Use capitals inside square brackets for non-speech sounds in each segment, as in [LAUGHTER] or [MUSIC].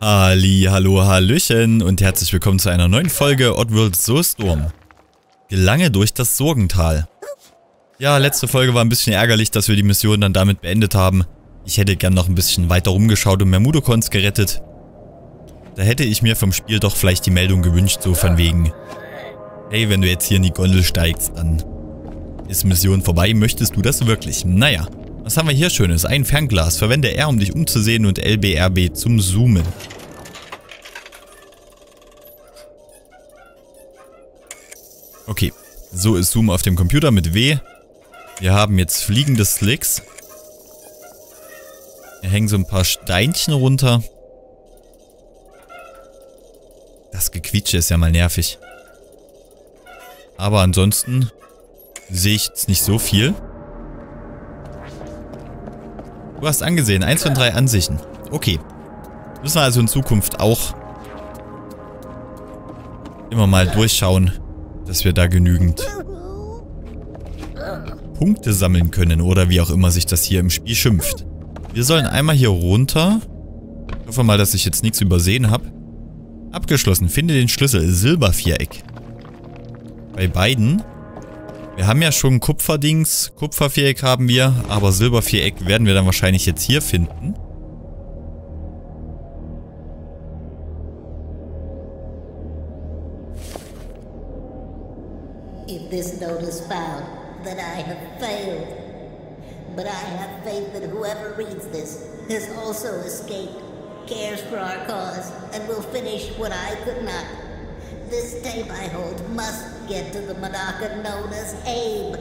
Ali, hallo, hallöchen und herzlich willkommen zu einer neuen Folge Oddworld Soulstorm. Gelange durch das Sorgental. Ja, letzte Folge war ein bisschen ärgerlich, dass wir die Mission dann damit beendet haben. Ich hätte gern noch ein bisschen weiter rumgeschaut und mehr Mudokons gerettet. Da hätte ich mir vom Spiel doch vielleicht die Meldung gewünscht, so von wegen, hey, wenn du jetzt hier in die Gondel steigst, dann ist Mission vorbei. Möchtest du das wirklich? Naja, was haben wir hier Schönes? Ein Fernglas. Verwende R, um dich umzusehen und LBRB zum Zoomen. Okay, so ist Zoom auf dem Computer mit W. Wir haben jetzt fliegende Slicks. Hier hängen so ein paar Steinchen runter. Das Gequietsche ist ja mal nervig. Aber ansonsten sehe ich jetzt nicht so viel. Du hast angesehen, eins von drei Ansichten. Okay. Müssen wir also in Zukunft auch immer mal durchschauen, dass wir da genügend Punkte sammeln können oder wie auch immer sich das hier im Spiel schimpft. Wir sollen einmal hier runter. Ich hoffe mal, dass ich jetzt nichts übersehen habe. Abgeschlossen. Finde den Schlüssel. Silberviereck. Bei beiden wir haben ja schon Kupferdings, Kupferviereck haben wir, aber Silberviereck werden wir dann wahrscheinlich jetzt hier finden. If this note is found, then I have failed. But I have faith that whoever reads this has also escaped, cares for our cause, and will finish what I could not. This tape I hold must get to the Monarcha known as Abe.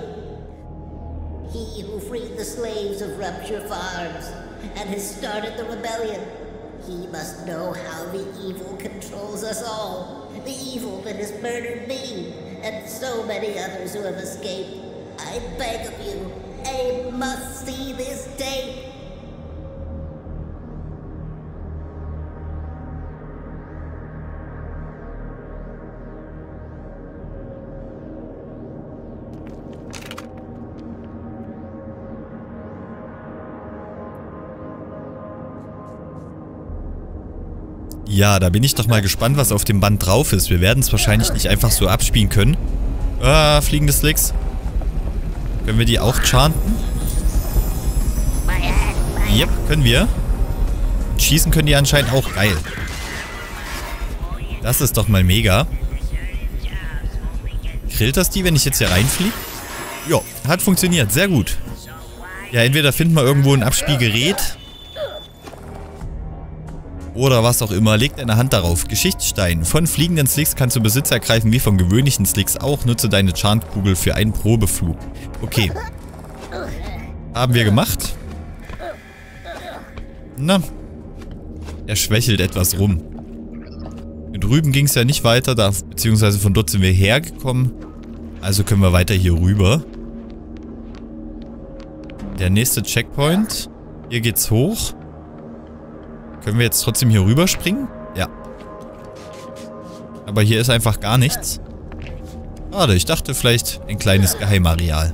He who freed the slaves of Rupture Farms and has started the rebellion. He must know how the evil controls us all. The evil that has murdered me and so many others who have escaped. I beg of you, Abe must see this tape. Ja, da bin ich doch mal gespannt, was auf dem Band drauf ist. Wir werden es wahrscheinlich nicht einfach so abspielen können. Ah, fliegende Slicks. Können wir die auch chanten? Yep, können wir. schießen können die anscheinend auch. Geil. Das ist doch mal mega. Grillt das die, wenn ich jetzt hier reinfliege? Jo, hat funktioniert. Sehr gut. Ja, entweder finden wir irgendwo ein Abspielgerät oder was auch immer, legt eine Hand darauf. Geschichtsstein. Von fliegenden Slicks kannst du Besitz ergreifen, wie von gewöhnlichen Slicks auch. Nutze deine Charnkugel für einen Probeflug. Okay. Haben wir gemacht. Na. Er schwächelt etwas rum. Mit drüben ging es ja nicht weiter, da, beziehungsweise von dort sind wir hergekommen. Also können wir weiter hier rüber. Der nächste Checkpoint. Hier geht's hoch. Können wir jetzt trotzdem hier rüberspringen? Ja. Aber hier ist einfach gar nichts. Schade, ich dachte vielleicht ein kleines Geheimareal.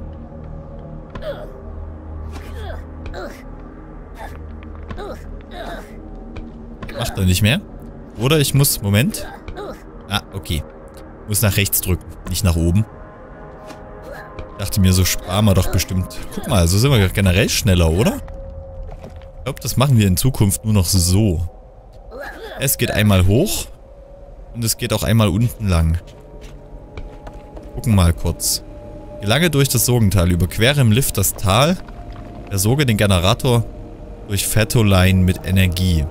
Macht er nicht mehr. Oder ich muss... Moment. Ah, okay. Muss nach rechts drücken, nicht nach oben. Dachte mir, so sparen wir doch bestimmt. Guck mal, so sind wir generell schneller, oder? Ich glaube, das machen wir in Zukunft nur noch so. Es geht einmal hoch. Und es geht auch einmal unten lang. Gucken mal kurz. Gelange durch das Sogental. Überquere im Lift das Tal. Versorge den Generator durch Fettoline mit Energie.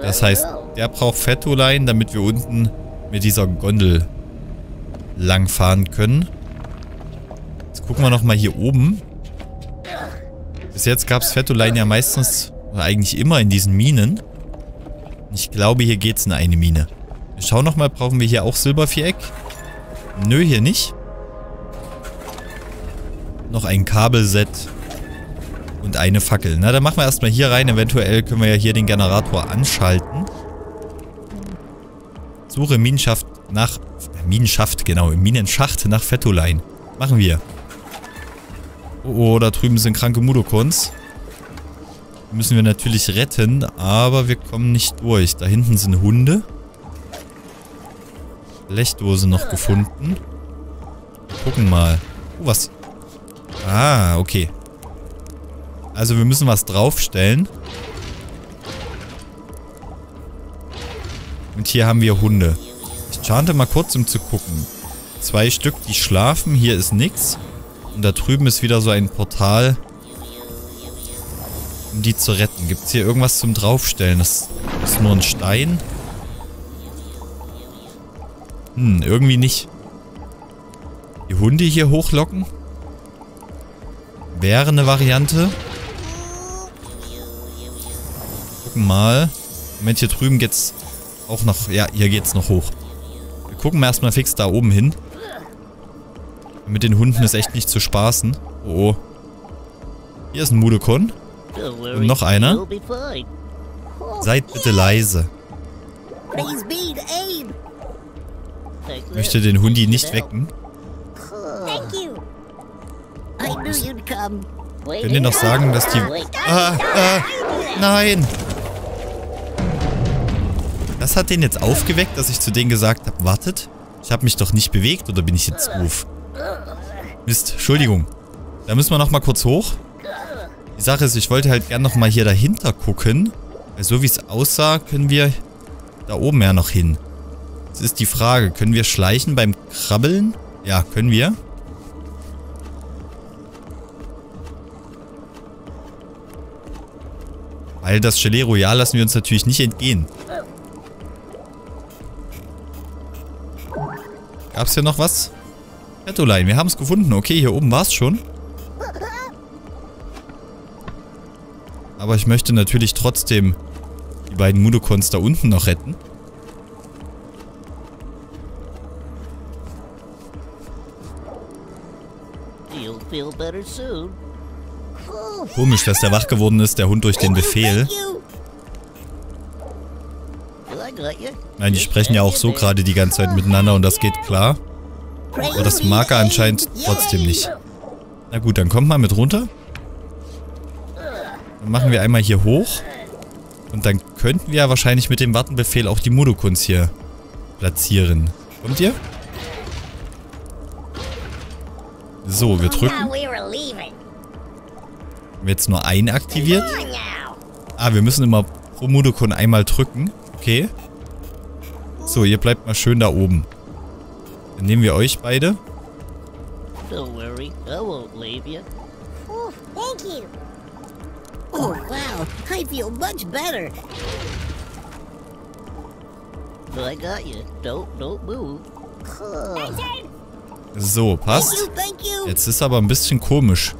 Das heißt, der braucht Fettoline, damit wir unten mit dieser Gondel langfahren können. Jetzt gucken wir nochmal hier oben. Bis jetzt gab es Fettoline ja meistens eigentlich immer in diesen Minen. Ich glaube, hier geht es in eine Mine. Wir schauen nochmal, brauchen wir hier auch Silberviereck? Nö, hier nicht. Noch ein Kabelset. Und eine Fackel. Na, dann machen wir erstmal hier rein. Eventuell können wir ja hier den Generator anschalten. Suche Minenschaft nach... Minenschaft, genau. Minenschacht nach Fettolein. Machen wir. Oh, oh, da drüben sind kranke Mudokons. Müssen wir natürlich retten, aber wir kommen nicht durch. Da hinten sind Hunde. Blechdose noch gefunden. Gucken mal. Oh, was? Ah, okay. Also wir müssen was draufstellen. Und hier haben wir Hunde. Ich chante mal kurz, um zu gucken. Zwei Stück, die schlafen. Hier ist nichts. Und da drüben ist wieder so ein Portal, um die zu retten. Gibt es hier irgendwas zum Draufstellen? Das ist nur ein Stein. Hm, irgendwie nicht. Die Hunde hier hochlocken? Wäre eine Variante. Gucken mal. Moment, hier drüben geht's auch noch... Ja, hier geht's noch hoch. Wir gucken erstmal fix da oben hin. Mit den Hunden ist echt nicht zu spaßen. Oh, oh. Hier ist ein Mudokon. Und noch einer. Seid bitte leise. Ich möchte den Hundi nicht wecken. Könnt ihr noch sagen, dass die... Ah, ah, nein! Das hat den jetzt aufgeweckt, dass ich zu denen gesagt habe, wartet. Ich habe mich doch nicht bewegt, oder bin ich jetzt doof? Mist, Entschuldigung. Da müssen wir nochmal kurz hoch. Die Sache ist, ich wollte halt gern nochmal hier dahinter gucken. Weil so wie es aussah, können wir da oben ja noch hin. Jetzt ist die Frage, können wir schleichen beim Krabbeln? Ja, können wir. Weil das Gelee Royal lassen wir uns natürlich nicht entgehen. Gab es hier noch was? Pettolein, wir haben es gefunden. Okay, hier oben war es schon. Aber ich möchte natürlich trotzdem die beiden Mudokons da unten noch retten. Komisch, dass der wach geworden ist, der Hund durch den Befehl. Nein, die sprechen ja auch so gerade die ganze Zeit miteinander und das geht klar. Aber das mag er anscheinend trotzdem nicht. Na gut, dann kommt mal mit runter. Dann machen wir einmal hier hoch. Und dann könnten wir ja wahrscheinlich mit dem Wartenbefehl auch die Mudokuns hier platzieren. Kommt ihr? So, wir drücken. Haben wir jetzt nur einen aktiviert? Ah, wir müssen immer pro Mudokun einmal drücken. Okay. So, ihr bleibt mal schön da oben. Dann nehmen wir euch beide. Don't worry, I won't leave you. Oh, thank you. Oh, wow, I feel much better. I got you. Don't, don't move. So, passt. Jetzt ist aber ein bisschen komisch.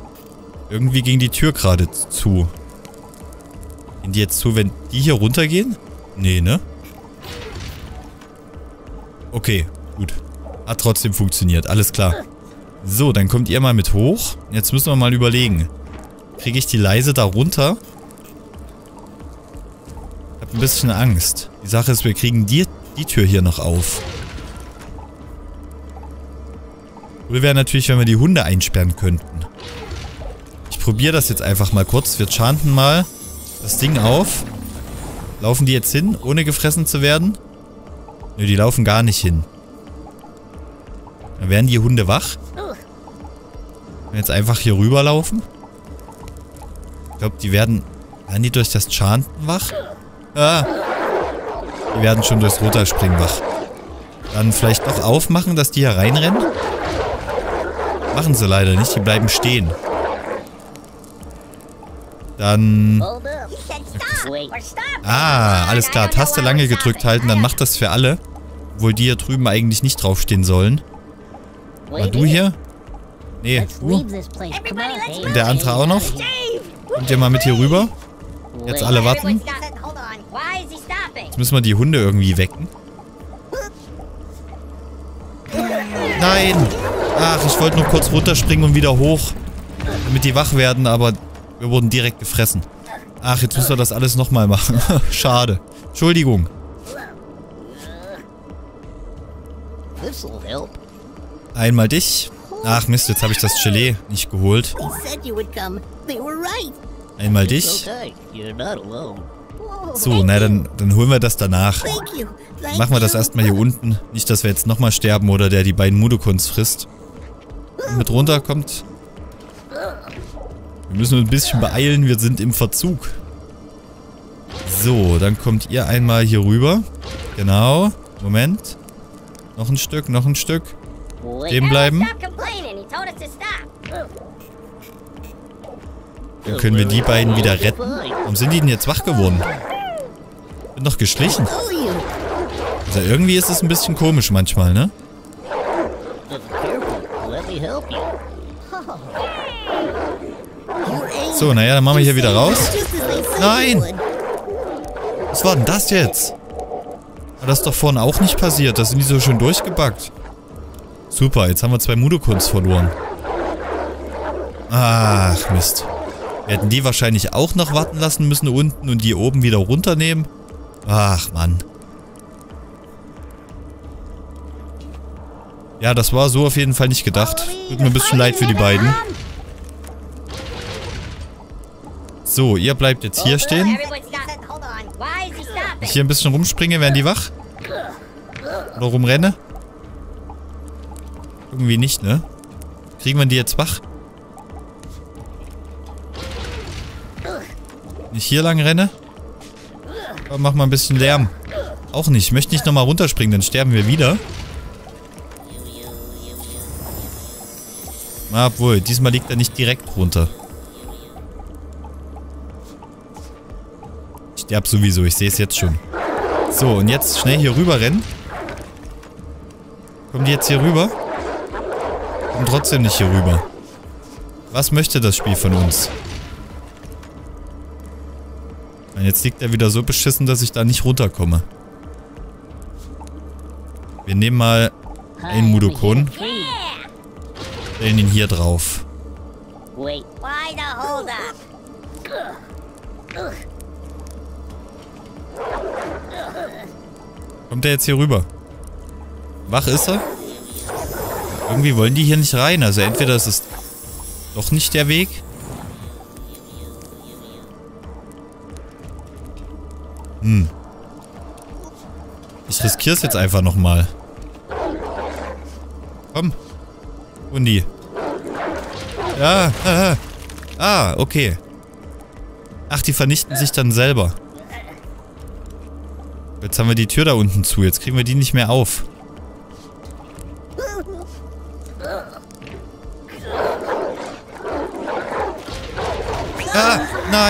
Irgendwie ging die Tür gerade zu. Gehen die jetzt zu, wenn die hier runtergehen? Nee, ne? Okay, gut. Hat trotzdem funktioniert, alles klar. So, dann kommt ihr mal mit hoch. Jetzt müssen wir mal überlegen. Kriege ich die leise da runter? Ich habe ein bisschen Angst. Die Sache ist, wir kriegen die, die Tür hier noch auf. Cool wäre natürlich, wenn wir die Hunde einsperren könnten. Ich probiere das jetzt einfach mal kurz. Wir chanten mal das Ding auf. Laufen die jetzt hin, ohne gefressen zu werden? Nö, die laufen gar nicht hin. Dann werden die Hunde wach. Jetzt einfach hier rüberlaufen. Ich glaube, die werden... Werden die durch das Chanten wach? Ah! Die werden schon durchs Runterspringen wach. Dann vielleicht noch aufmachen, dass die hier reinrennen? Machen sie leider nicht, die bleiben stehen. Dann... Ah, alles klar. Taste lange gedrückt halten, dann macht das für alle. Obwohl die hier drüben eigentlich nicht draufstehen sollen. War du hier? Nee, du? Und der andere auch noch? Kommt ihr mal mit hier rüber? Jetzt alle warten. Jetzt müssen wir die Hunde irgendwie wecken. Nein! Ach, ich wollte nur kurz runterspringen und wieder hoch. Damit die wach werden, aber wir wurden direkt gefressen. Ach, jetzt müssen wir das alles nochmal machen. [LAUGHS] Schade. Entschuldigung. Einmal dich. Ach Mist, jetzt habe ich das Gelee nicht geholt. Einmal dich. So, na dann, dann holen wir das danach. Machen wir das erstmal hier unten. Nicht, dass wir jetzt nochmal sterben oder der die beiden Mudokons frisst. Mit runter kommt... Wir müssen uns ein bisschen beeilen, wir sind im Verzug. So, dann kommt ihr einmal hier rüber. Genau. Moment. Noch ein Stück, noch ein Stück. Stehen bleiben. Dann können wir die beiden wieder retten. Warum sind die denn jetzt wach geworden? Bin doch geschlichen. Also irgendwie ist es ein bisschen komisch manchmal, ne? So, naja, dann machen wir hier wieder raus. Nein! Was war denn das jetzt? Das doch vorhin auch nicht passiert. Da sind die so schön durchgebackt. Super, jetzt haben wir zwei Mudokons verloren. Ach, Mist. Wir hätten die wahrscheinlich auch noch warten lassen müssen unten und die oben wieder runternehmen. Ach, Mann. Ja, das war so auf jeden Fall nicht gedacht. Tut mir ein bisschen leid für die beiden. So, ihr bleibt jetzt hier stehen. Wenn ich hier ein bisschen rumspringe, werden die wach? Oder rumrenne? Irgendwie nicht, ne? Kriegen wir die jetzt wach? Ich hier lang renne? Aber mach mal ein bisschen Lärm. Auch nicht. Ich möchte nicht nochmal runterspringen, dann sterben wir wieder. Na, obwohl, diesmal liegt er nicht direkt runter. Ich sterb sowieso, ich sehe es jetzt schon. So, und jetzt schnell hier rüber rennen. Kommen die jetzt hier rüber? Kommen trotzdem nicht hier rüber. Was möchte das Spiel von uns? Und jetzt liegt er wieder so beschissen, dass ich da nicht runterkomme. Wir nehmen mal einen Mudokon. Stellen ihn hier drauf. Kommt er jetzt hier rüber? Wach ist er? Irgendwie wollen die hier nicht rein. Also entweder ist es doch nicht der Weg. Hm. Ich riskiere es jetzt einfach nochmal. Komm. Undi. Ja. Ah, ah, okay. Ach, die vernichten sich dann selber. Jetzt haben wir die Tür da unten zu. Jetzt kriegen wir die nicht mehr auf.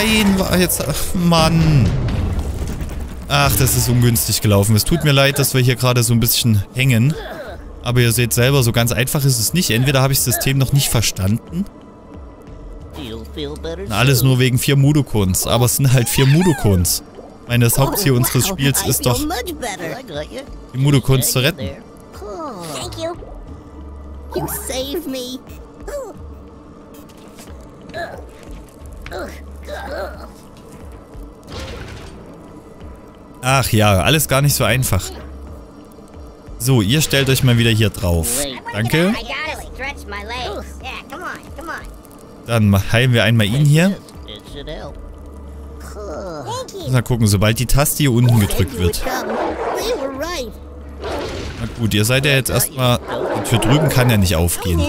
Nein, jetzt... Ach, Mann. Ach, das ist ungünstig gelaufen. Es tut mir leid, dass wir hier gerade so ein bisschen hängen. Aber ihr seht selber, so ganz einfach ist es nicht. Entweder habe ich das System noch nicht verstanden. Na, alles nur wegen vier Mudokons. Aber es sind halt vier Mudokons. Ich meine, das Hauptziel unseres Spiels ist doch, die Mudokons zu retten. Ach ja, alles gar nicht so einfach. So, ihr stellt euch mal wieder hier drauf. Danke. Dann heilen wir einmal ihn hier. Mal gucken, sobald die Taste hier unten gedrückt wird. Na gut, ihr seid ja jetzt erstmal... Die Tür drüben kann ja nicht aufgehen.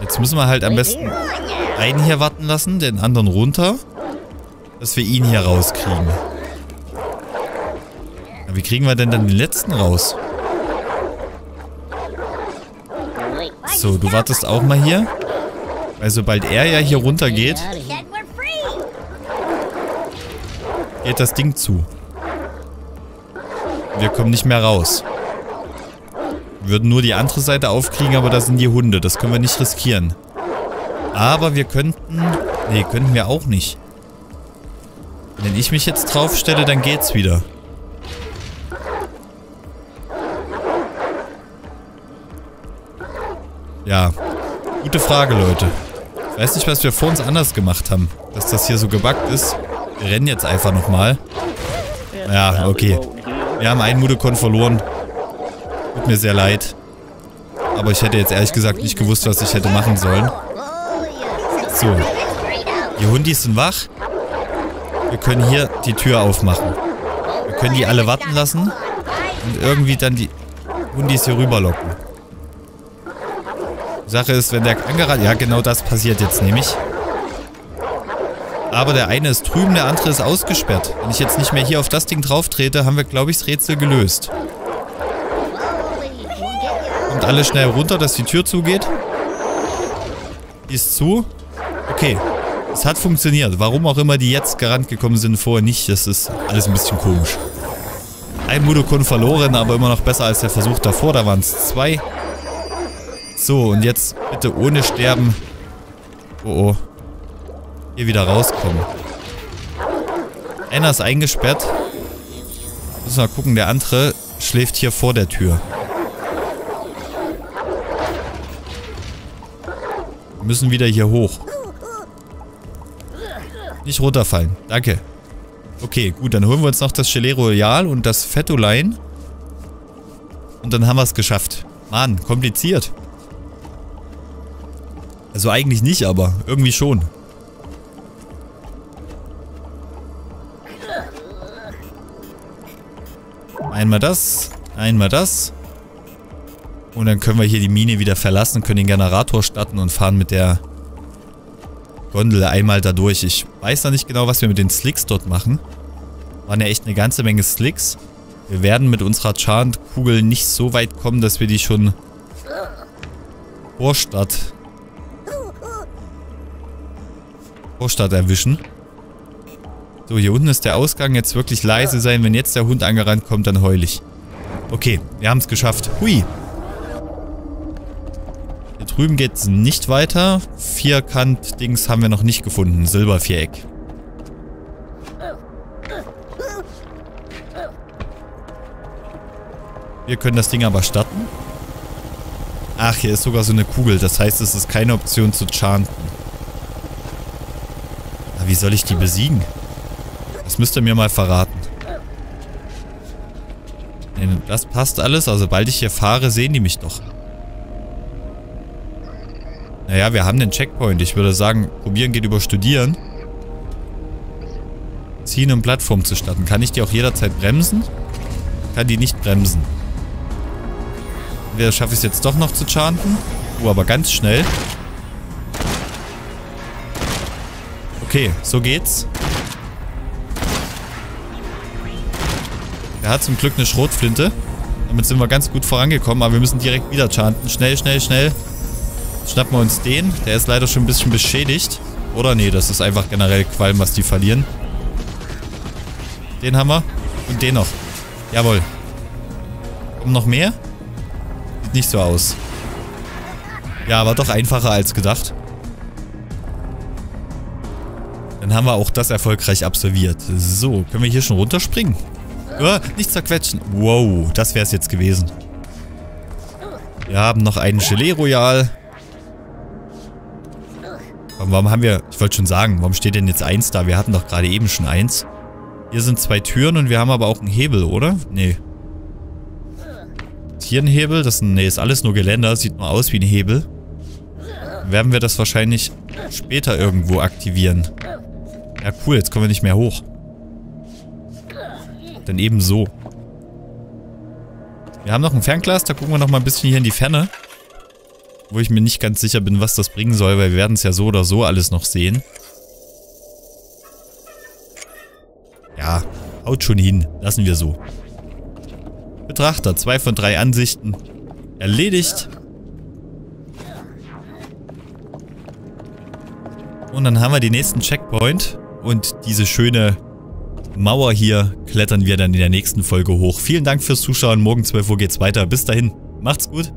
Jetzt müssen wir halt am besten einen hier warten lassen, den anderen runter, dass wir ihn hier rauskriegen. Aber wie kriegen wir denn dann den letzten raus? So, du wartest auch mal hier. Weil sobald er ja hier runter geht, geht das Ding zu. Wir kommen nicht mehr raus. Würden nur die andere Seite aufkriegen, aber da sind die Hunde. Das können wir nicht riskieren. Aber wir könnten... Nee, könnten wir auch nicht. Wenn ich mich jetzt draufstelle, dann geht's wieder. Ja. Gute Frage, Leute. Ich weiß nicht, was wir vor uns anders gemacht haben. Dass das hier so gebackt ist. Wir rennen jetzt einfach nochmal. Ja, okay. Wir haben einen Mudokon verloren. Tut mir sehr leid. aber ich hätte jetzt ehrlich gesagt nicht gewusst, was ich hätte machen sollen. So. Die Hundis sind wach. Wir können hier die Tür aufmachen. Wir können die alle warten lassen und irgendwie dann die Hundis hier rüberlocken. Die Sache ist, wenn der angerannt... Ja, genau das passiert jetzt nämlich. Aber der eine ist drüben, der andere ist ausgesperrt. Wenn ich jetzt nicht mehr hier auf das Ding drauf trete, haben wir, glaube ich, das Rätsel gelöst. Kommt alle schnell runter, dass die Tür zugeht. Die ist zu. Okay. Es hat funktioniert. Warum auch immer die jetzt gerannt gekommen sind, vorher nicht. Das ist alles ein bisschen komisch. Ein Mudokon verloren, aber immer noch besser als der Versuch davor. Da waren es zwei. So, und jetzt bitte ohne Sterben. Oh oh. Hier wieder rauskommen. Einer ist eingesperrt. Müssen wir mal gucken, der andere schläft hier vor der Tür. Müssen wieder hier hoch. Nicht runterfallen. Danke. Okay, gut, dann holen wir uns noch das Gelee Royal und das Fettolein. Und dann haben wir es geschafft. Mann, kompliziert. Also eigentlich nicht, aber irgendwie schon. Einmal das, einmal das. Und dann können wir hier die Mine wieder verlassen, können den Generator starten und fahren mit der Gondel einmal da durch. Ich weiß noch nicht genau, was wir mit den Slicks dort machen. Waren ja echt eine ganze Menge Slicks. Wir werden mit unserer Charmed-Kugel nicht so weit kommen, dass wir die schon vor Start Vorstadt erwischen. So, hier unten ist der Ausgang. Jetzt wirklich leise sein. Wenn jetzt der Hund angerannt kommt, dann heul ich. Okay, wir haben es geschafft. Hui. Drüben geht es nicht weiter. Vierkant-Dings haben wir noch nicht gefunden. Silberviereck. Wir können das Ding aber starten. Ach, hier ist sogar so eine Kugel. Das heißt, es ist keine Option zu chanten. Aber wie soll ich die besiegen? Das müsst ihr mir mal verraten. Das passt alles. Also, sobald ich hier fahre, sehen die mich doch. Naja, wir haben den Checkpoint. Ich würde sagen, probieren geht über studieren. Ziehen, um Plattform zu starten. Kann ich die auch jederzeit bremsen? Kann die nicht bremsen. Entweder schaffe ich es jetzt doch noch zu chanten. Oh, aber ganz schnell. Okay, so geht's. Er hat zum Glück eine Schrotflinte. Damit sind wir ganz gut vorangekommen, aber wir müssen direkt wieder chanten. Schnell, schnell, schnell. Schnappen wir uns den. Der ist leider schon ein bisschen beschädigt. Oder nee, das ist einfach generell Qualm, was die verlieren. Den haben wir. Und den noch. Jawohl. Kommen noch mehr? Sieht nicht so aus. Ja, war doch einfacher als gedacht. Dann haben wir auch das erfolgreich absolviert. So, können wir hier schon runterspringen? Oh, nicht zerquetschen. Wow, das wäre es jetzt gewesen. Wir haben noch einen Gelee Royal. Warum haben wir... Ich wollte schon sagen, warum steht denn jetzt 1 da? Wir hatten doch gerade eben schon 1. Hier sind zwei Türen und wir haben aber auch einen Hebel, oder? Nee. Ist hier ein Hebel? Das nee, ist alles nur Geländer. Sieht nur aus wie ein Hebel. Werden wir das wahrscheinlich später irgendwo aktivieren. Ja, cool, jetzt kommen wir nicht mehr hoch. Dann eben so. Wir haben noch ein Fernglas, da gucken wir noch mal ein bisschen hier in die Ferne. Wo ich mir nicht ganz sicher bin, was das bringen soll, weil wir werden es ja so oder so alles noch sehen. Ja, haut schon hin. Lassen wir so. Betrachter, zwei von drei Ansichten. Erledigt. Und dann haben wir den nächsten Checkpoint. Und diese schöne Mauer hier klettern wir dann in der nächsten Folge hoch. Vielen Dank fürs Zuschauen. Morgen 12 Uhr geht's weiter. Bis dahin. Macht's gut.